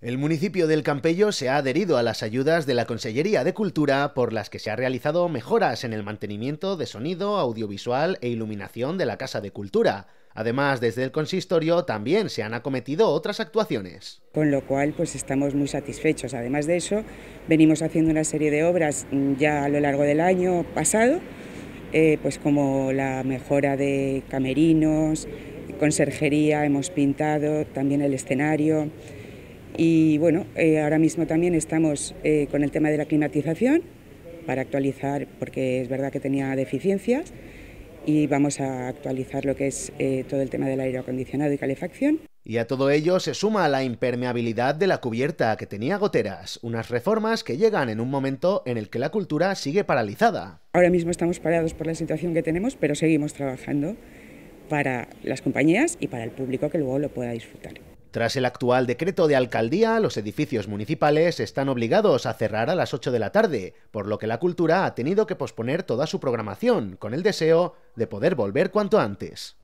El municipio del Campello se ha adherido a las ayudas de la Consellería de Cultura por las que se ha realizado mejoras en el mantenimiento de sonido, audiovisual e iluminación de la Casa de Cultura. Además, desde el consistorio también se han acometido otras actuaciones. Con lo cual, pues estamos muy satisfechos. Además de eso, venimos haciendo una serie de obras mm, ya a lo largo del año pasado, eh, pues como la mejora de camerinos, conserjería, hemos pintado también el escenario. Y bueno, eh, ahora mismo también estamos eh, con el tema de la climatización para actualizar, porque es verdad que tenía deficiencias, y vamos a actualizar lo que es eh, todo el tema del aire acondicionado y calefacción. Y a todo ello se suma la impermeabilidad de la cubierta, que tenía goteras, unas reformas que llegan en un momento en el que la cultura sigue paralizada. Ahora mismo estamos parados por la situación que tenemos, pero seguimos trabajando para las compañías y para el público que luego lo pueda disfrutar. Tras el actual decreto de alcaldía, los edificios municipales están obligados a cerrar a las 8 de la tarde, por lo que la cultura ha tenido que posponer toda su programación, con el deseo de poder volver cuanto antes.